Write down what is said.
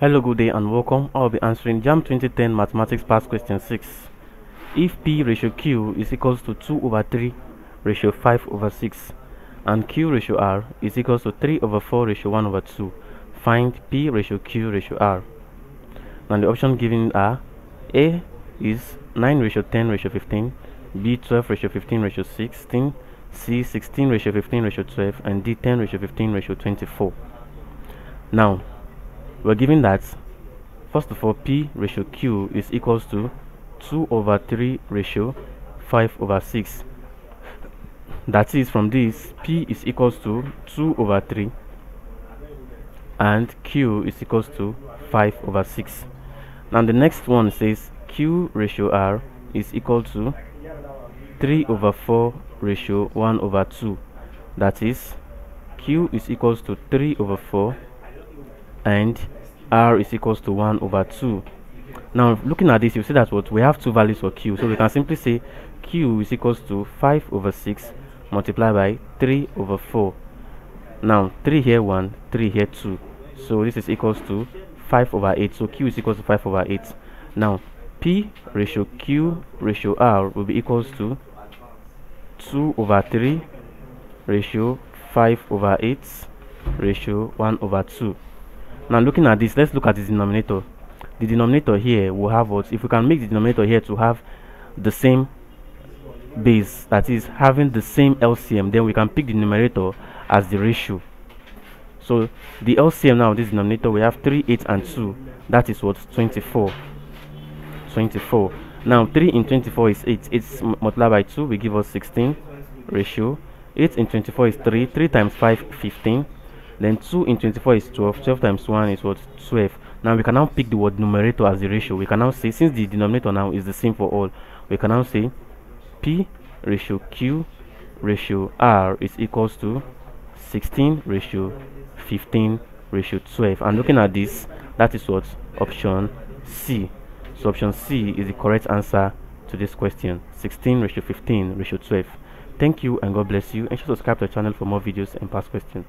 Hello, good day and welcome. I'll be answering JAMB 2010 Mathematics Past Question 6. If P ratio Q is equals to 2 over 3 ratio 5 over 6 and Q ratio R is equals to 3 over 4 ratio 1 over 2, find P ratio Q ratio R. Now the options given are A is 9 ratio 10 ratio 15, B 12 ratio 15 ratio 16, C 16 ratio 15 ratio 12 and D 10 ratio 15 ratio 24. Now we're given that first of all p ratio q is equals to 2 over 3 ratio 5 over 6 that is from this p is equals to 2 over 3 and q is equals to 5 over 6 now the next one says q ratio r is equal to 3 over 4 ratio 1 over 2 that is q is equals to 3 over 4 and r is equals to 1 over 2 now looking at this you see that what we have two values for q. So we can simply say q is equals to 5 over 6 multiplied by 3 over 4 now 3 here 1 3 here 2 so this is equals to 5 over 8 so q is equals to 5 over 8 now p ratio q ratio r will be equals to 2 over 3 ratio 5 over 8 ratio 1 over 2 now looking at this let's look at the denominator. The denominator here will have what? If we can make the denominator here to have the same base that is having the same LCM then we can pick the numerator as the ratio. So the LCM now this denominator we have 3 8 and 2 that is what? 24 24 now 3 in 24 is 8 it's multiplied by 2 we give us 16 ratio. 8 in 24 is 3 3 times 5 15 then 2 in 24 is 12 12 times 1 is what 12 now we can now pick the word numerator as the ratio. We can now say since the denominator now is the same for all we can now say p ratio q ratio r is equals to 16 ratio 15 ratio 12 and looking at this that is what option c. So option c is the correct answer to this question. 16 ratio 15 ratio 12 thank you and god bless you. And subscribe to the channel for more videos and past questions